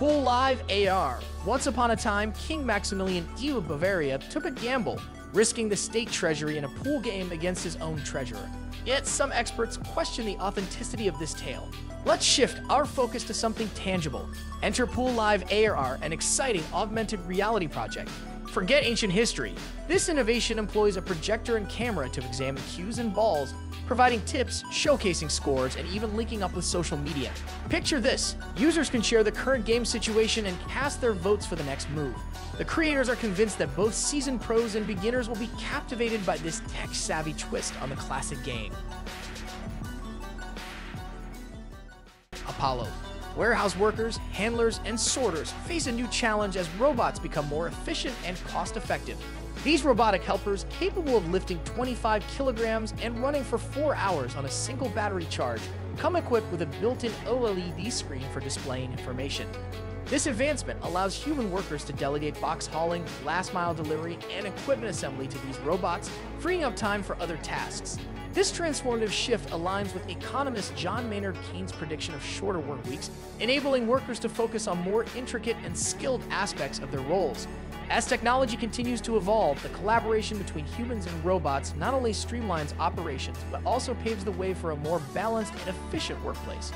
Pool Live AR. Once upon a time, King Maximilian II of Bavaria took a gamble, risking the state treasury in a pool game against his own treasurer. Yet some experts question the authenticity of this tale. Let's shift our focus to something tangible. Enter Pool Live AR, an exciting augmented reality project. Forget ancient history. This innovation employs a projector and camera to examine cues and balls, providing tips, showcasing scores, and even linking up with social media. Picture this users can share the current game situation and cast their votes for the next move. The creators are convinced that both seasoned pros and beginners will be captivated by this tech savvy twist on the classic game. Apollo. Warehouse workers, handlers, and sorters face a new challenge as robots become more efficient and cost effective. These robotic helpers, capable of lifting 25 kilograms and running for 4 hours on a single battery charge, come equipped with a built in OLED screen for displaying information. This advancement allows human workers to delegate box hauling, last mile delivery, and equipment assembly to these robots, freeing up time for other tasks. This transformative shift aligns with economist John Maynard Keynes' prediction of shorter work weeks, enabling workers to focus on more intricate and skilled aspects of their roles. As technology continues to evolve, the collaboration between humans and robots not only streamlines operations, but also paves the way for a more balanced and efficient workplace.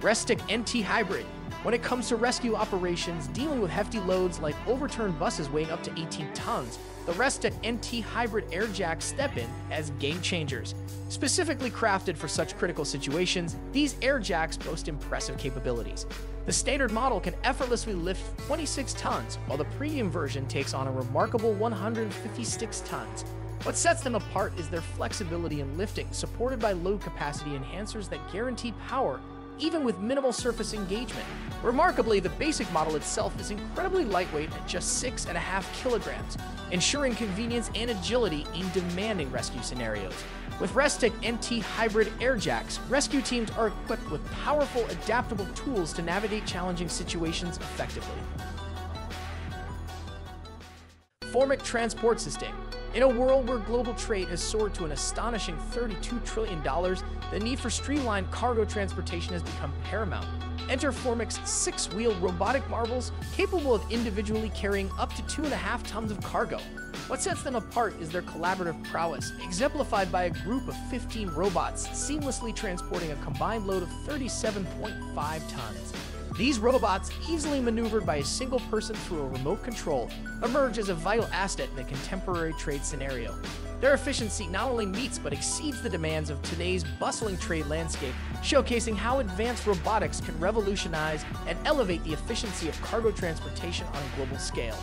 Resqtec NT Hybrid. When it comes to rescue operations, dealing with hefty loads like overturned buses weighing up to 18 tons, the Resqtec NT Hybrid air jacks step in as game changers. Specifically crafted for such critical situations, these air jacks boast impressive capabilities. The standard model can effortlessly lift 26 tons, while the premium version takes on a remarkable 156 tons. What sets them apart is their flexibility in lifting, supported by load capacity enhancers that guarantee power even with minimal surface engagement. Remarkably, the basic model itself is incredibly lightweight at just 6.5 kilograms, ensuring convenience and agility in demanding rescue scenarios. With Resqtec NT hybrid Airjacks, rescue teams are equipped with powerful, adaptable tools to navigate challenging situations effectively. Formic Transport System. In a world where global trade has soared to an astonishing $32 trillion, the need for streamlined cargo transportation has become paramount. Enter Formic's six wheel robotic marbles capable of individually carrying up to two and a half tons of cargo. What sets them apart is their collaborative prowess, exemplified by a group of 15 robots seamlessly transporting a combined load of 37.5 tons. These robots, easily maneuvered by a single person through a remote control, emerge as a vital asset in a contemporary trade scenario. Their efficiency not only meets but exceeds the demands of today's bustling trade landscape, showcasing how advanced robotics can revolutionize and elevate the efficiency of cargo transportation on a global scale.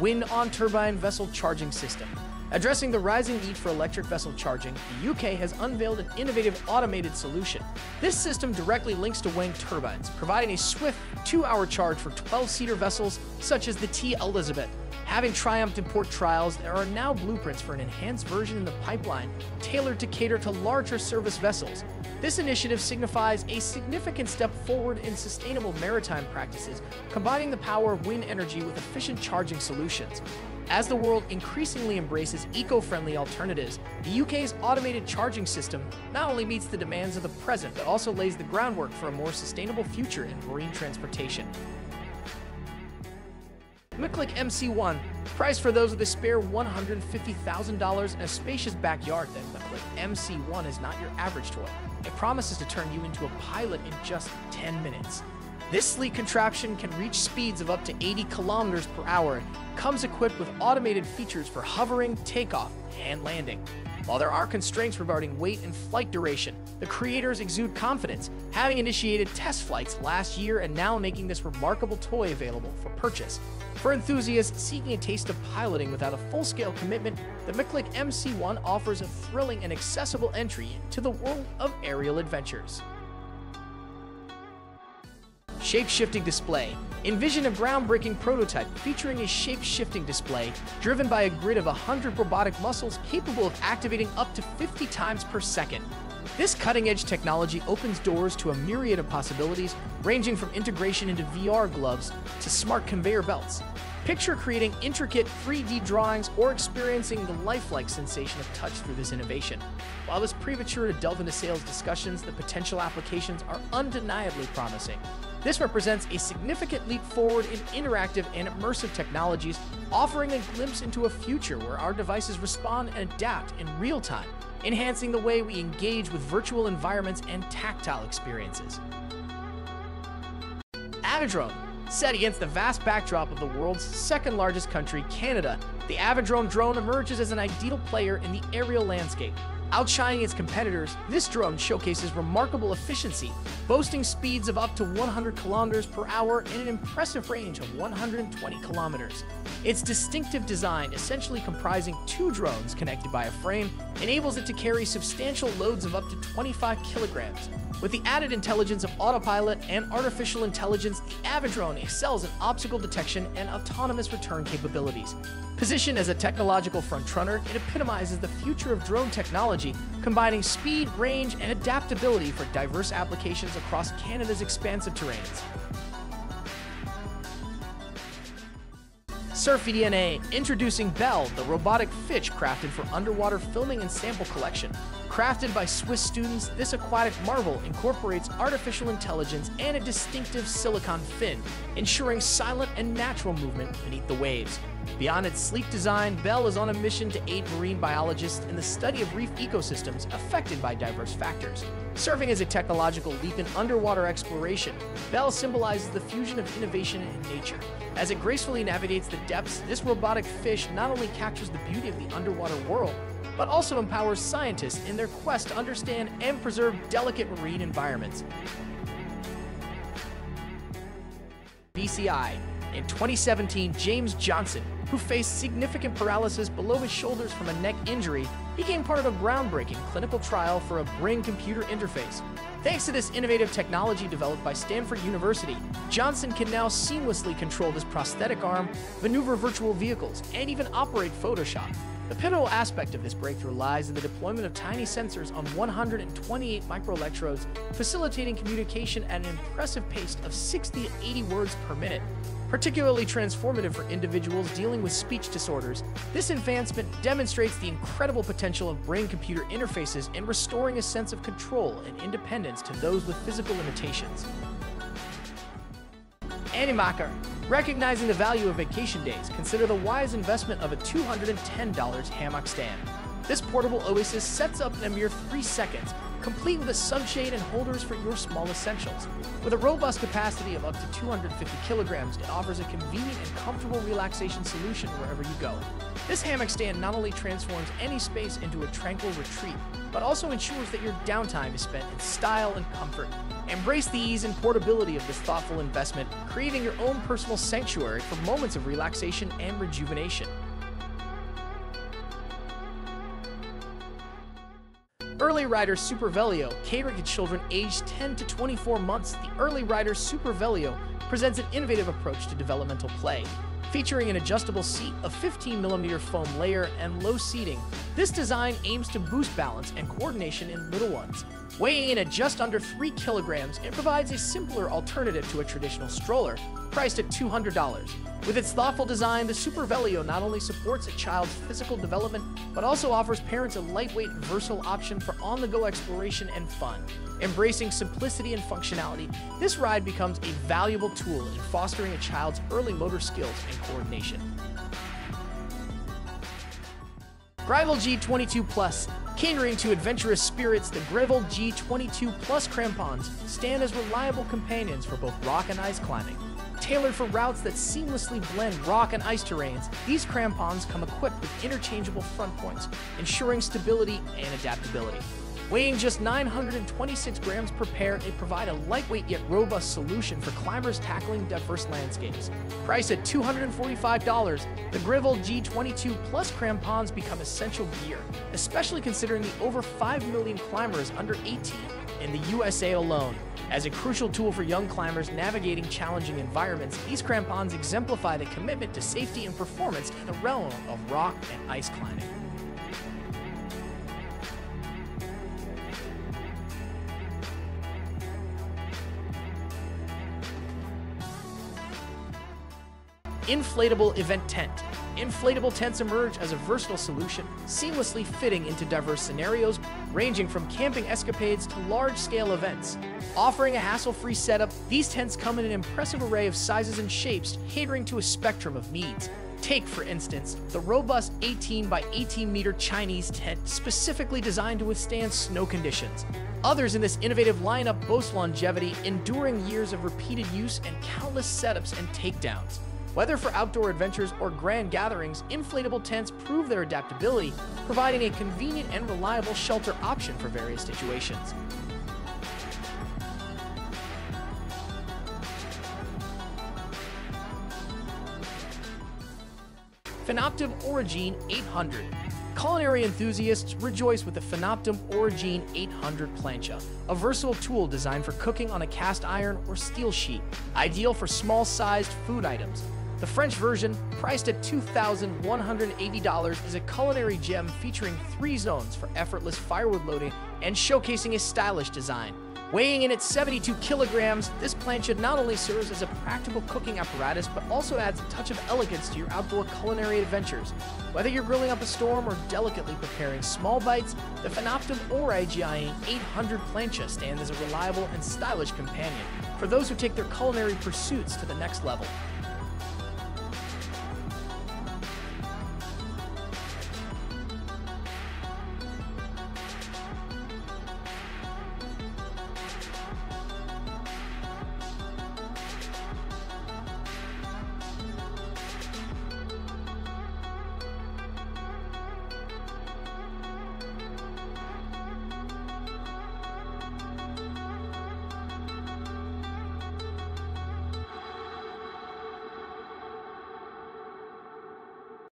Wind on turbine vessel charging system. Addressing the rising need for electric vessel charging, the UK has unveiled an innovative automated solution. This system directly links to wind turbines, providing a swift two hour charge for 12 seater vessels such as the T. Elizabeth. Having triumphed in port trials, there are now blueprints for an enhanced version in the pipeline tailored to cater to larger service vessels. This initiative signifies a significant step forward in sustainable maritime practices, combining the power of wind energy with efficient charging solutions. As the world increasingly embraces eco friendly alternatives, the UK's automated charging system not only meets the demands of the present, but also lays the groundwork for a more sustainable future in marine transportation. Mcclic MC1, priced for those with a spare $150,000 and a spacious backyard, then Mcclic MC1 is not your average toy. It promises to turn you into a pilot in just 10 minutes. This sleek contraption can reach speeds of up to 80 kilometers per hour, comes equipped with automated features for hovering, takeoff, and landing. While there are constraints regarding weight and flight duration, the creators exude confidence, having initiated test flights last year and now making this remarkable toy available for purchase. For enthusiasts seeking a taste of piloting without a full-scale commitment, the Mcclic MC1 offers a thrilling and accessible entry to the world of aerial adventures. Shape-shifting display. Envision a groundbreaking prototype featuring a shape-shifting display driven by a grid of 100 robotic muscles capable of activating up to 50 times per second. This cutting-edge technology opens doors to a myriad of possibilities, ranging from integration into VR gloves to smart conveyor belts. Picture creating intricate 3D drawings or experiencing the lifelike sensation of touch through this innovation. While it's premature to delve into sales discussions, the potential applications are undeniably promising. This represents a significant leap forward in interactive and immersive technologies, offering a glimpse into a future where our devices respond and adapt in real time, enhancing the way we engage with virtual environments and tactile experiences. Avidrone Set against the vast backdrop of the world's second largest country, Canada, the Avidrone drone emerges as an ideal player in the aerial landscape. Outshining its competitors, this drone showcases remarkable efficiency, boasting speeds of up to 100 kilometers per hour and an impressive range of 120 kilometers. Its distinctive design, essentially comprising two drones connected by a frame, enables it to carry substantial loads of up to 25 kilograms, with the added intelligence of autopilot and artificial intelligence, the Avidrone excels in obstacle detection and autonomous return capabilities. Positioned as a technological frontrunner, it epitomizes the future of drone technology, combining speed, range, and adaptability for diverse applications across Canada's expansive terrains. Surf-eDNA, introducing Belle, the robotic fish crafted for underwater filming and sample collection. Crafted by Swiss students, this aquatic marvel incorporates artificial intelligence and a distinctive silicon fin, ensuring silent and natural movement beneath the waves. Beyond its sleek design, Belle is on a mission to aid marine biologists in the study of reef ecosystems affected by diverse factors. Serving as a technological leap in underwater exploration, Belle symbolizes the fusion of innovation and nature. As it gracefully navigates the depths, this robotic fish not only captures the beauty of the underwater world, but also empowers scientists in their quest to understand and preserve delicate marine environments. BCI. In 2017, James Johnson, who faced significant paralysis below his shoulders from a neck injury, became part of a groundbreaking clinical trial for a brain computer interface. Thanks to this innovative technology developed by Stanford University, Johnson can now seamlessly control his prosthetic arm, maneuver virtual vehicles, and even operate Photoshop. The pivotal aspect of this breakthrough lies in the deployment of tiny sensors on 128 microelectrodes, facilitating communication at an impressive pace of 60 to 80 words per minute. Particularly transformative for individuals dealing with speech disorders, this advancement demonstrates the incredible potential of brain computer interfaces in restoring a sense of control and independence to those with physical limitations. Anymaka. Recognizing the value of vacation days, consider the wise investment of a $210 hammock stand. This portable oasis sets up in a mere 3 seconds, complete with a sunshade and holders for your small essentials. With a robust capacity of up to 250 kilograms, it offers a convenient and comfortable relaxation solution wherever you go. This hammock stand not only transforms any space into a tranquil retreat, but also ensures that your downtime is spent in style and comfort. Embrace the ease and portability of this thoughtful investment, creating your own personal sanctuary for moments of relaxation and rejuvenation. Early Rider Super Velio, catering to children aged 10 to 24 months, the Early Rider Super Velio presents an innovative approach to developmental play. Featuring an adjustable seat, a 15mm foam layer, and low seating, this design aims to boost balance and coordination in little ones. Weighing in at just under 3 kilograms, it provides a simpler alternative to a traditional stroller, priced at $200. With its thoughtful design, the Super Velio not only supports a child's physical development, but also offers parents a lightweight, versatile option for on the go exploration and fun. Embracing simplicity and functionality, this ride becomes a valuable tool in fostering a child's early motor skills and coordination. Grivel G22 Plus. Catering to adventurous spirits, the Grivel G22 Plus crampons stand as reliable companions for both rock and ice climbing. Tailored for routes that seamlessly blend rock and ice terrains, these crampons come equipped with interchangeable front points, ensuring stability and adaptability. Weighing just 926 grams per pair, they provide a lightweight yet robust solution for climbers tackling diverse landscapes. Priced at $245, the Grivel G22 Plus crampons become essential gear, especially considering the over 5 million climbers under 18 in the USA alone. As a crucial tool for young climbers navigating challenging environments, these crampons exemplify the commitment to safety and performance in the realm of rock and ice climbing. Inflatable Event Tent. Inflatable tents emerge as a versatile solution, seamlessly fitting into diverse scenarios, ranging from camping escapades to large scale events. Offering a hassle free setup, these tents come in an impressive array of sizes and shapes, catering to a spectrum of needs. Take, for instance, the robust 18 by 18 meter Chinese tent specifically designed to withstand snow conditions. Others in this innovative lineup boast longevity, enduring years of repeated use and countless setups and takedowns. Whether for outdoor adventures or grand gatherings, inflatable tents prove their adaptability, providing a convenient and reliable shelter option for various situations. Finoptim Origine 800. Culinary enthusiasts rejoice with the Finoptim Origine 800 plancha, a versatile tool designed for cooking on a cast iron or steel sheet, ideal for small-sized food items. The French version, priced at $2,180, is a culinary gem featuring three zones for effortless firewood loading and showcasing a stylish design. Weighing in at 72 kilograms, this plancha not only serves as a practical cooking apparatus, but also adds a touch of elegance to your outdoor culinary adventures. Whether you're grilling up a storm or delicately preparing small bites, the Finoptim Origine 800 plancha stands as a reliable and stylish companion for those who take their culinary pursuits to the next level.